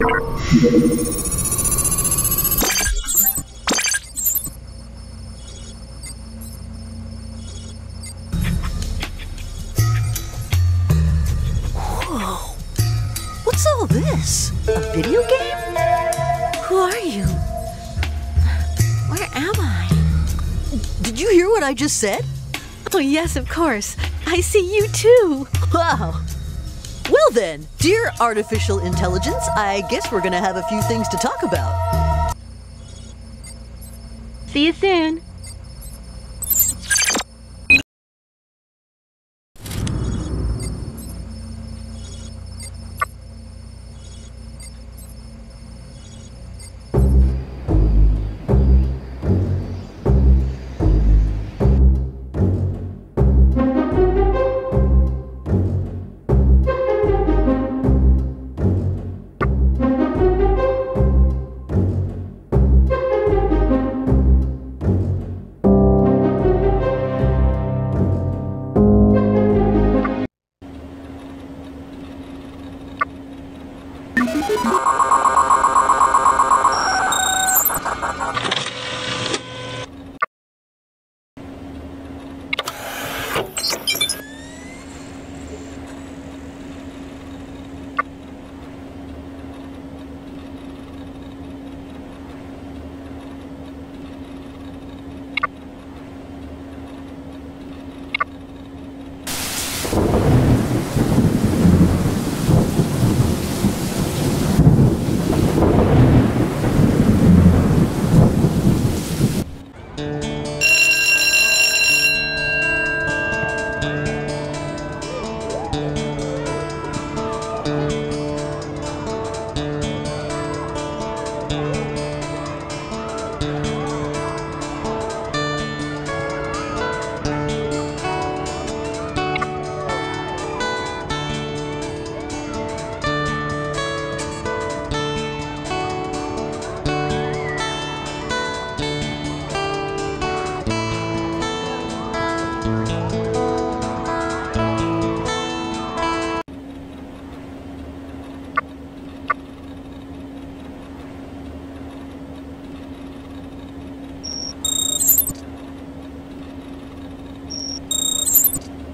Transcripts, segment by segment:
Whoa. What's all this? A video game? Who are you? Where am I? Did you hear what I just said? Oh, yes, of course. I see you too. Wow. Well then, dear artificial intelligence, I guess we're gonna have a few things to talk about. See you soon.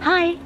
Hi.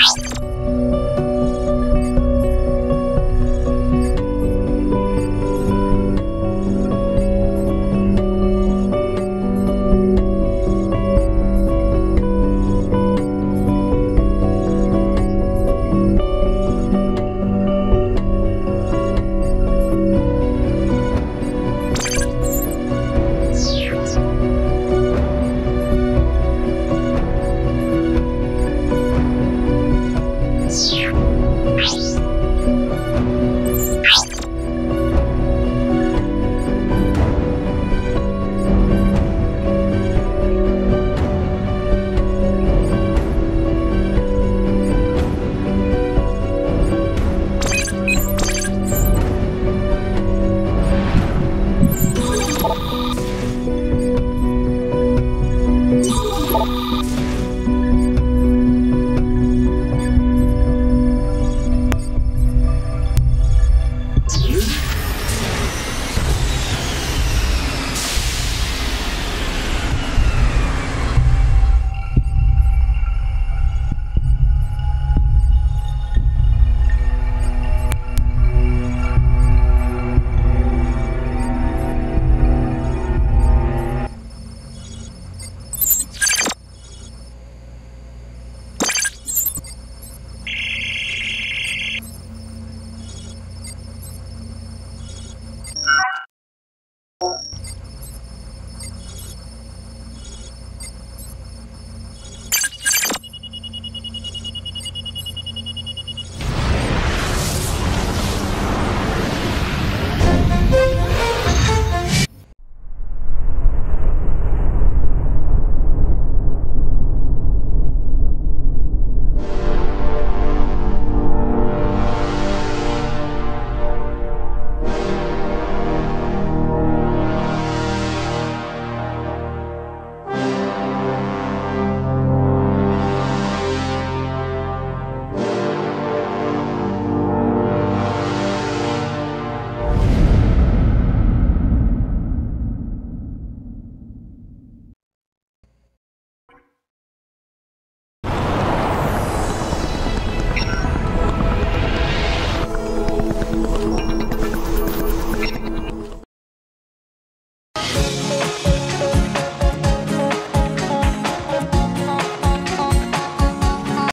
you Ow.